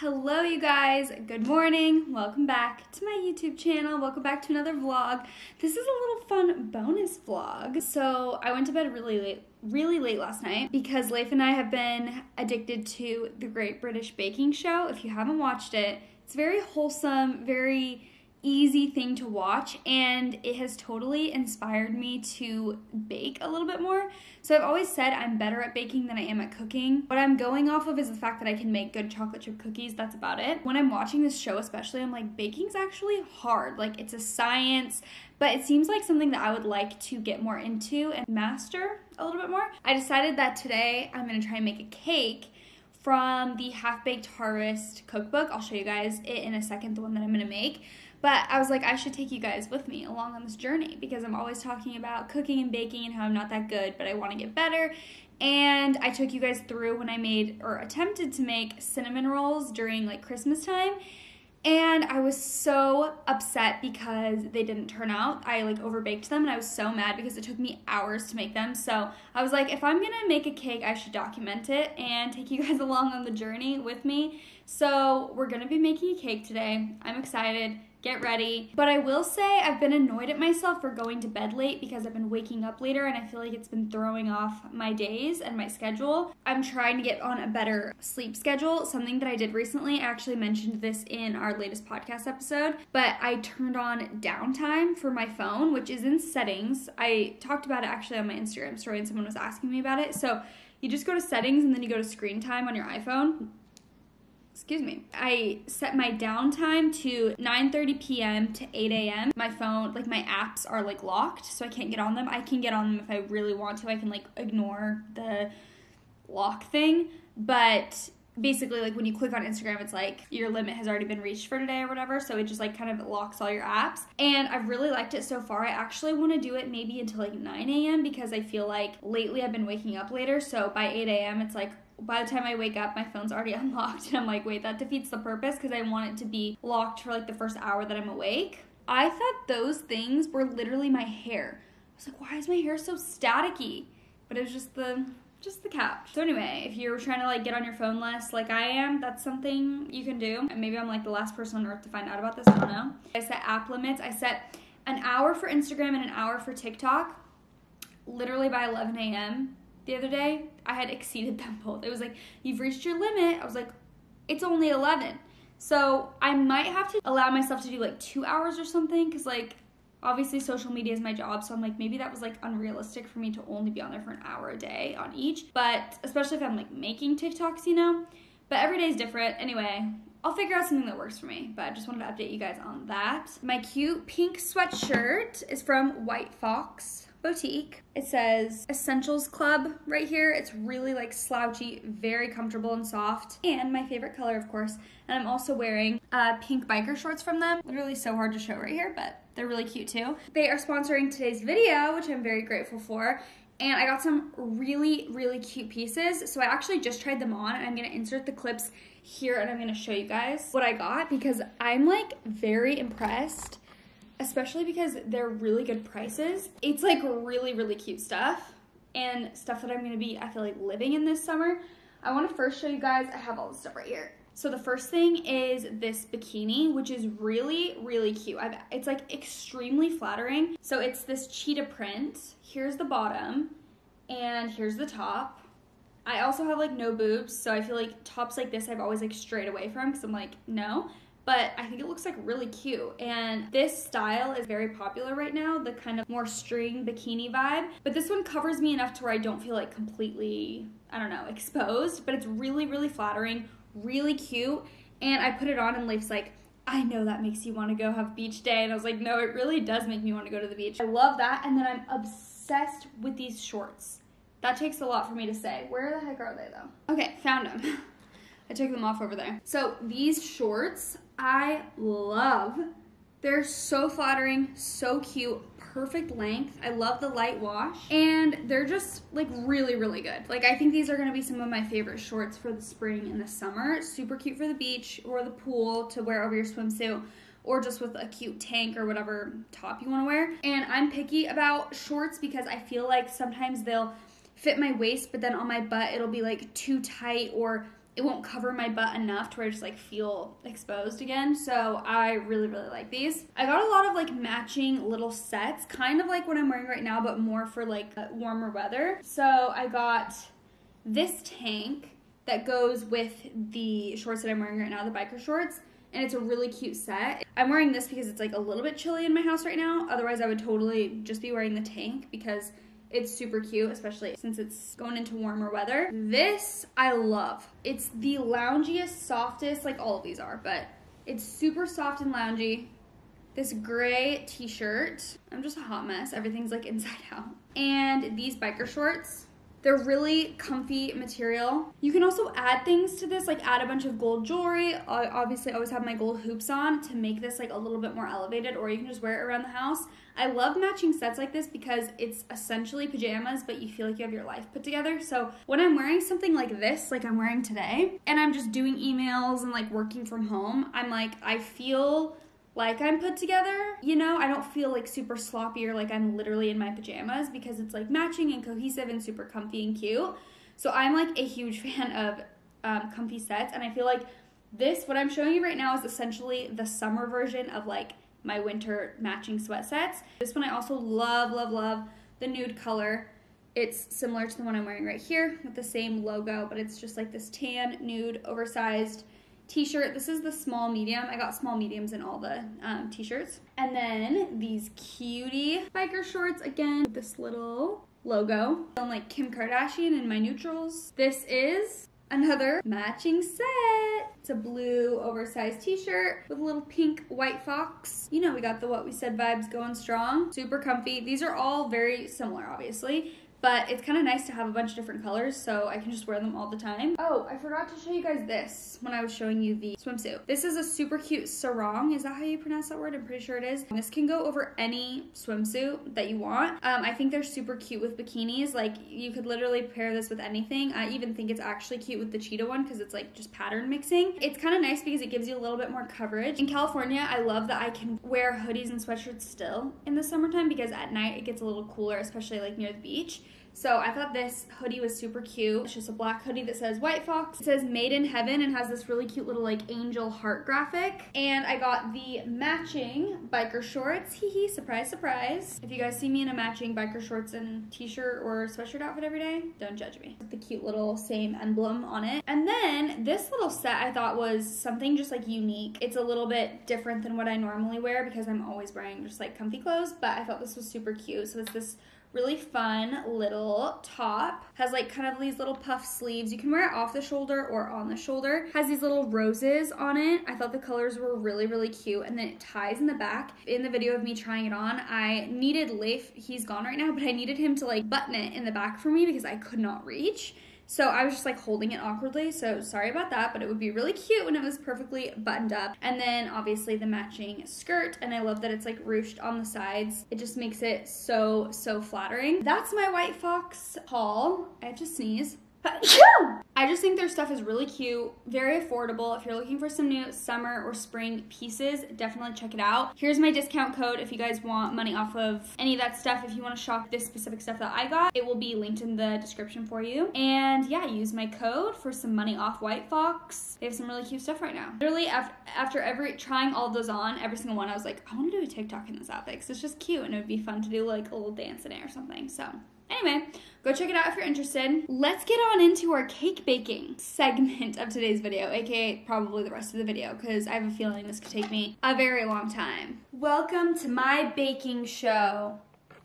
Hello, you guys. Good morning. Welcome back to my YouTube channel. Welcome back to another vlog. This is a little fun bonus vlog. So, I went to bed really late really late last night because Leif and I have been addicted to the Great British Baking Show. If you haven't watched it, it's very wholesome, very easy thing to watch and it has totally inspired me to bake a little bit more. So I've always said I'm better at baking than I am at cooking. What I'm going off of is the fact that I can make good chocolate chip cookies. That's about it. When I'm watching this show especially, I'm like baking's actually hard. Like it's a science, but it seems like something that I would like to get more into and master a little bit more. I decided that today I'm going to try and make a cake from the Half Baked Harvest cookbook. I'll show you guys it in a second, the one that I'm going to make. But I was like, I should take you guys with me along on this journey because I'm always talking about cooking and baking and how I'm not that good, but I want to get better. And I took you guys through when I made or attempted to make cinnamon rolls during like Christmas time. And I was so upset because they didn't turn out. I like overbaked them and I was so mad because it took me hours to make them. So I was like, if I'm gonna make a cake, I should document it and take you guys along on the journey with me. So we're gonna be making a cake today. I'm excited get ready. But I will say I've been annoyed at myself for going to bed late because I've been waking up later and I feel like it's been throwing off my days and my schedule. I'm trying to get on a better sleep schedule. Something that I did recently, I actually mentioned this in our latest podcast episode, but I turned on downtime for my phone, which is in settings. I talked about it actually on my Instagram story and someone was asking me about it. So you just go to settings and then you go to screen time on your iPhone excuse me, I set my downtime to 9:30 p.m. to 8 a.m. My phone, like my apps are like locked, so I can't get on them. I can get on them if I really want to. I can like ignore the lock thing, but basically like when you click on Instagram it's like your limit has already been reached for today or whatever so it just like kind of locks all your apps and I've really liked it so far I actually want to do it maybe until like 9 a.m because I feel like lately I've been waking up later so by 8 a.m it's like by the time I wake up, my phone's already unlocked. And I'm like, wait, that defeats the purpose because I want it to be locked for like the first hour that I'm awake. I thought those things were literally my hair. I was like, why is my hair so staticky? But it was just the just the couch. So anyway, if you're trying to like get on your phone less like I am, that's something you can do. And maybe I'm like the last person on earth to find out about this, I don't know. I set app limits. I set an hour for Instagram and an hour for TikTok. Literally by 11 a.m the other day, I had exceeded them both. It was like, you've reached your limit. I was like, it's only 11. So I might have to allow myself to do like two hours or something because, like, obviously social media is my job. So I'm like, maybe that was like unrealistic for me to only be on there for an hour a day on each. But especially if I'm like making TikToks, you know? But every day is different. Anyway, I'll figure out something that works for me, but I just wanted to update you guys on that. My cute pink sweatshirt is from White Fox boutique. It says Essentials Club right here. It's really like slouchy, very comfortable and soft. And my favorite color, of course. And I'm also wearing uh, pink biker shorts from them. Literally so hard to show right here, but they're really cute too. They are sponsoring today's video, which I'm very grateful for. And I got some really, really cute pieces. So I actually just tried them on and I'm gonna insert the clips here and I'm gonna show you guys what I got because I'm like very impressed especially because they're really good prices. It's like really, really cute stuff and stuff that I'm gonna be, I feel like, living in this summer. I wanna first show you guys, I have all this stuff right here. So the first thing is this bikini, which is really, really cute. I've, it's like extremely flattering. So it's this cheetah print. Here's the bottom and here's the top. I also have like no boobs, so I feel like tops like this I've always like strayed away from because I'm like, no but I think it looks like really cute. And this style is very popular right now, the kind of more string bikini vibe. But this one covers me enough to where I don't feel like completely, I don't know, exposed, but it's really, really flattering, really cute. And I put it on and Leif's like, I know that makes you want to go have beach day. And I was like, no, it really does make me want to go to the beach. I love that. And then I'm obsessed with these shorts. That takes a lot for me to say. Where the heck are they though? Okay, found them. I took them off over there. So these shorts I love. They're so flattering, so cute, perfect length. I love the light wash and they're just like really, really good. Like I think these are gonna be some of my favorite shorts for the spring and the summer. Super cute for the beach or the pool to wear over your swimsuit or just with a cute tank or whatever top you wanna wear. And I'm picky about shorts because I feel like sometimes they'll fit my waist, but then on my butt it'll be like too tight or it won't cover my butt enough to where I just like feel exposed again. So I really, really like these. I got a lot of like matching little sets, kind of like what I'm wearing right now, but more for like uh, warmer weather. So I got this tank that goes with the shorts that I'm wearing right now, the biker shorts. And it's a really cute set. I'm wearing this because it's like a little bit chilly in my house right now. Otherwise, I would totally just be wearing the tank because it's super cute, especially since it's going into warmer weather. This I love. It's the loungiest, softest, like all of these are, but it's super soft and loungy. This gray t-shirt. I'm just a hot mess. Everything's like inside out. And these biker shorts. They're really comfy material. You can also add things to this, like add a bunch of gold jewelry. I obviously always have my gold hoops on to make this like a little bit more elevated, or you can just wear it around the house. I love matching sets like this because it's essentially pajamas, but you feel like you have your life put together. So when I'm wearing something like this, like I'm wearing today, and I'm just doing emails and like working from home, I'm like, I feel like I'm put together. You know, I don't feel like super sloppy or like I'm literally in my pajamas because it's like matching and cohesive and super comfy and cute. So I'm like a huge fan of um, comfy sets, and I feel like this, what I'm showing you right now, is essentially the summer version of like my winter matching sweat sets. This one I also love, love, love the nude color. It's similar to the one I'm wearing right here with the same logo, but it's just like this tan, nude, oversized t-shirt. This is the small medium. I got small mediums in all the um, t-shirts. And then these cutie biker shorts, again, this little logo. I'm like Kim Kardashian in my neutrals. This is another matching set. It's a blue oversized t-shirt with a little pink white fox. You know we got the what we said vibes going strong. Super comfy. These are all very similar, obviously but it's kind of nice to have a bunch of different colors so I can just wear them all the time. Oh, I forgot to show you guys this when I was showing you the swimsuit. This is a super cute sarong. Is that how you pronounce that word? I'm pretty sure it is. This can go over any swimsuit that you want. Um, I think they're super cute with bikinis. Like you could literally pair this with anything. I even think it's actually cute with the cheetah one because it's like just pattern mixing. It's kind of nice because it gives you a little bit more coverage. In California, I love that I can wear hoodies and sweatshirts still in the summertime because at night it gets a little cooler, especially like near the beach. So I thought this hoodie was super cute. It's just a black hoodie that says White Fox. It says Made in Heaven and has this really cute little like angel heart graphic. And I got the matching biker shorts. Hee hee, surprise, surprise. If you guys see me in a matching biker shorts and t-shirt or sweatshirt outfit every day, don't judge me. The cute little same emblem on it. And then this little set I thought was something just like unique. It's a little bit different than what I normally wear because I'm always wearing just like comfy clothes, but I thought this was super cute. So it's this really fun little top. Has like kind of these little puff sleeves. You can wear it off the shoulder or on the shoulder. Has these little roses on it. I thought the colors were really, really cute. And then it ties in the back. In the video of me trying it on, I needed Leif, he's gone right now, but I needed him to like button it in the back for me because I could not reach. So I was just like holding it awkwardly. So sorry about that, but it would be really cute when it was perfectly buttoned up. And then obviously the matching skirt. And I love that it's like ruched on the sides. It just makes it so, so flattering. That's my White Fox haul. I have to sneeze. I just think their stuff is really cute, very affordable. If you're looking for some new summer or spring pieces, definitely check it out. Here's my discount code if you guys want money off of any of that stuff. If you want to shop this specific stuff that I got, it will be linked in the description for you. And yeah, use my code for some money off White Fox. They have some really cute stuff right now. Literally, after, after every trying all those on, every single one, I was like, I want to do a TikTok in this outfit because it's just cute and it would be fun to do like a little dance in it or something. So Anyway, eh? go check it out if you're interested. Let's get on into our cake baking segment of today's video, aka probably the rest of the video, because I have a feeling this could take me a very long time. Welcome to my baking show.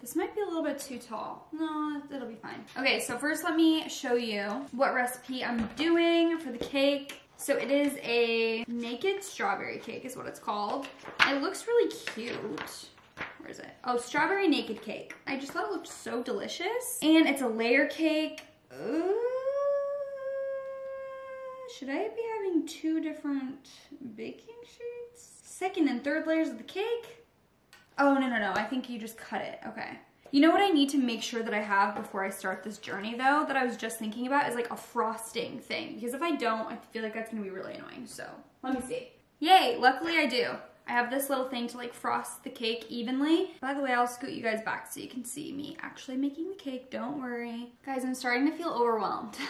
This might be a little bit too tall. No, it'll be fine. Okay, so first let me show you what recipe I'm doing for the cake. So it is a naked strawberry cake is what it's called. It looks really cute. Where is it? Oh, strawberry naked cake. I just thought it looked so delicious. And it's a layer cake. Uh, should I be having two different baking sheets? Second and third layers of the cake? Oh, no, no, no. I think you just cut it. Okay. You know what I need to make sure that I have before I start this journey though, that I was just thinking about is like a frosting thing. Because if I don't, I feel like that's gonna be really annoying. So let me see. Yay, luckily I do. I have this little thing to like frost the cake evenly. By the way, I'll scoot you guys back so you can see me actually making the cake. Don't worry. Guys, I'm starting to feel overwhelmed.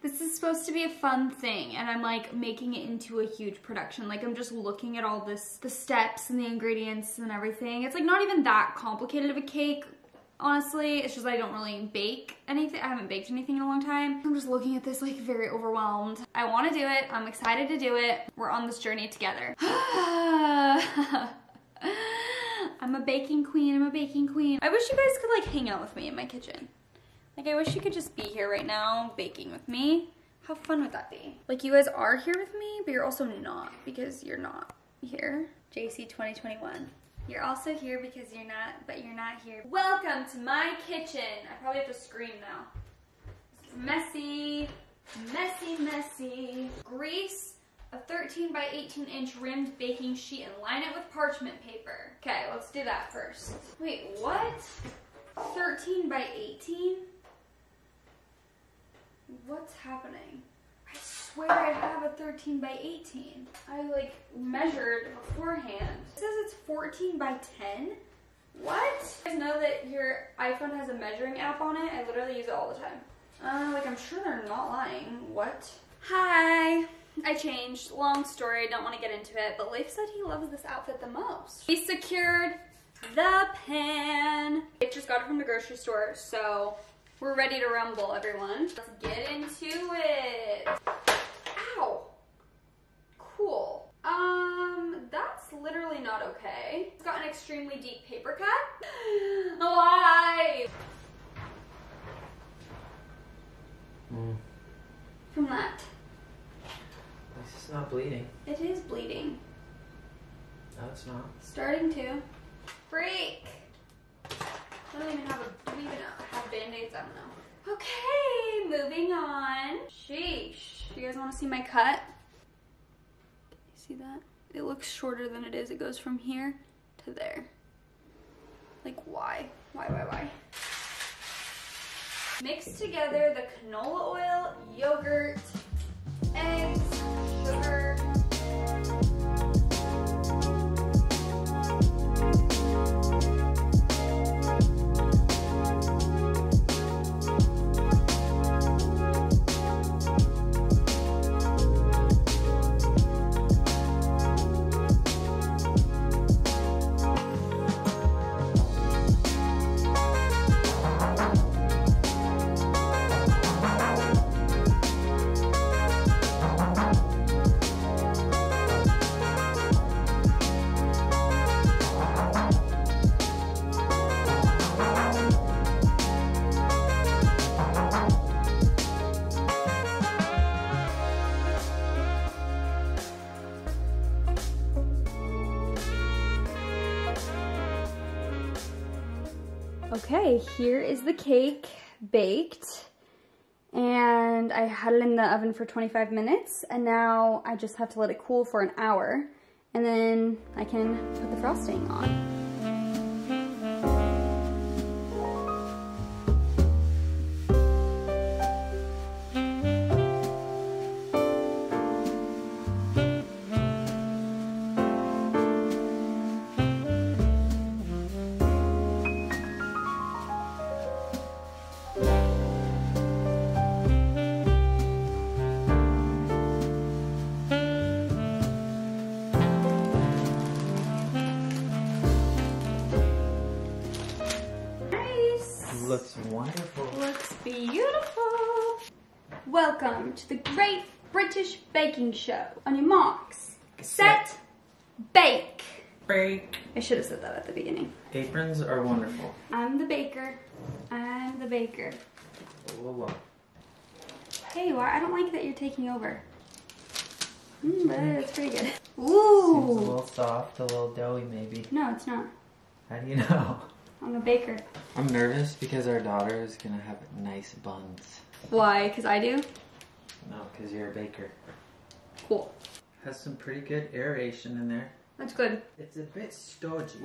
This is supposed to be a fun thing, and I'm like making it into a huge production. Like I'm just looking at all this, the steps and the ingredients and everything. It's like not even that complicated of a cake, honestly. It's just I don't really bake anything. I haven't baked anything in a long time. I'm just looking at this like very overwhelmed. I want to do it. I'm excited to do it. We're on this journey together. I'm a baking queen. I'm a baking queen. I wish you guys could like hang out with me in my kitchen. Like I wish you could just be here right now baking with me. How fun would that be? Like you guys are here with me, but you're also not because you're not here. Jaci 2021. You're also here because you're not, but you're not here. Welcome to my kitchen. I probably have to scream now. Messy, messy, messy. Grease a 13 by 18 inch rimmed baking sheet and line it with parchment paper. Okay, let's do that first. Wait, what? 13 by 18? What's happening? Swear I have a 13 by 18. I like measured beforehand. It says it's 14 by 10. What? You guys know that your iPhone has a measuring app on it? I literally use it all the time. Uh, like I'm sure they're not lying. What? Hi. I changed. Long story, don't want to get into it, but Leif said he loves this outfit the most. He secured the pan. I just got it from the grocery store, so we're ready to rumble, everyone. Let's get into it. Ow. Cool. Um, that's literally not okay. It's got an extremely deep paper cut. Why? Mm. From that. This is not bleeding. It is bleeding. No, it's not. Starting to. Freak! I don't even have a, do we even have band-aids? I don't know. Okay, moving on. Sheesh. You guys want to see my cut? You see that? It looks shorter than it is. It goes from here to there. Like why? Why, why, why? Mix together the canola oil, yogurt, eggs, Okay, here is the cake baked. And I had it in the oven for 25 minutes. And now I just have to let it cool for an hour. And then I can put the frosting on. Wonderful. Looks beautiful. Welcome to the Great British Baking Show. On your marks, set, bake. Break. I should have said that at the beginning. Aprons are wonderful. I'm the baker. I'm the baker. Whoa, whoa. Hey, why? I don't like that you're taking over. Mm, but it's pretty good. Ooh. Seems a little soft, a little doughy maybe. No, it's not. How do you know? I'm a baker. I'm nervous because our daughter is gonna have nice buns. Why? Because I do? No, because you're a baker. Cool. Has some pretty good aeration in there. That's good. It's a bit stodgy.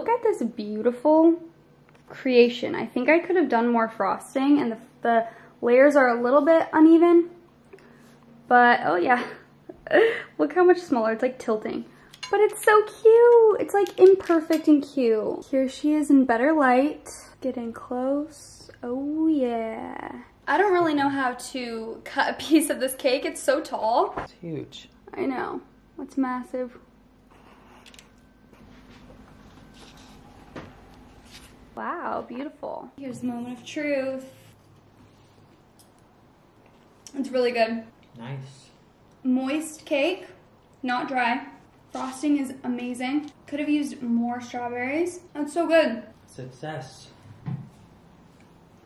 Look at this beautiful creation. I think I could have done more frosting and the, the layers are a little bit uneven. But, oh yeah. Look how much smaller. It's like tilting. But it's so cute. It's like imperfect and cute. Here she is in better light. Getting close. Oh yeah. I don't really know how to cut a piece of this cake. It's so tall. It's huge. I know. It's massive. Wow, beautiful. Here's the moment of truth. It's really good. Nice. Moist cake, not dry. Frosting is amazing. Could have used more strawberries. That's so good. Success.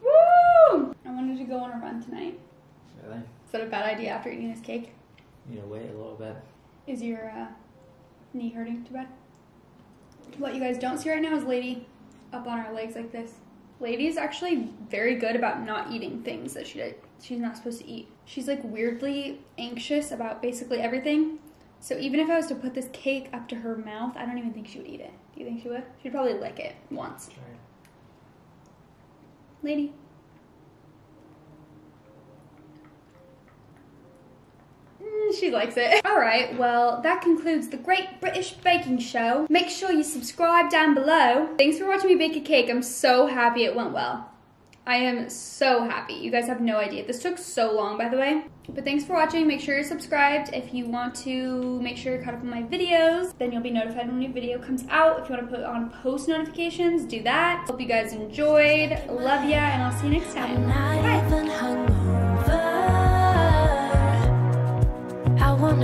Woo! I wanted to go on a run tonight. Really? Is that a bad idea after eating this cake? You need to wait a little bit. Is your uh, knee hurting too bad? What you guys don't see right now is Lady up on her legs like this. Lady's actually very good about not eating things that she did. She's not supposed to eat. She's like weirdly anxious about basically everything. So even if I was to put this cake up to her mouth, I don't even think she would eat it. Do you think she would? She'd probably lick it once. Lady. She likes it. All right, well, that concludes the Great British Baking Show. Make sure you subscribe down below. Thanks for watching me bake a cake. I'm so happy it went well. I am so happy. You guys have no idea. This took so long, by the way. But thanks for watching. Make sure you're subscribed. If you want to make sure you're caught up on my videos, then you'll be notified when a new video comes out. If you want to put on post notifications, do that. Hope you guys enjoyed. Love ya, and I'll see you next time. Bye.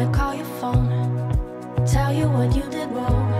gonna call your phone, tell you what you did wrong.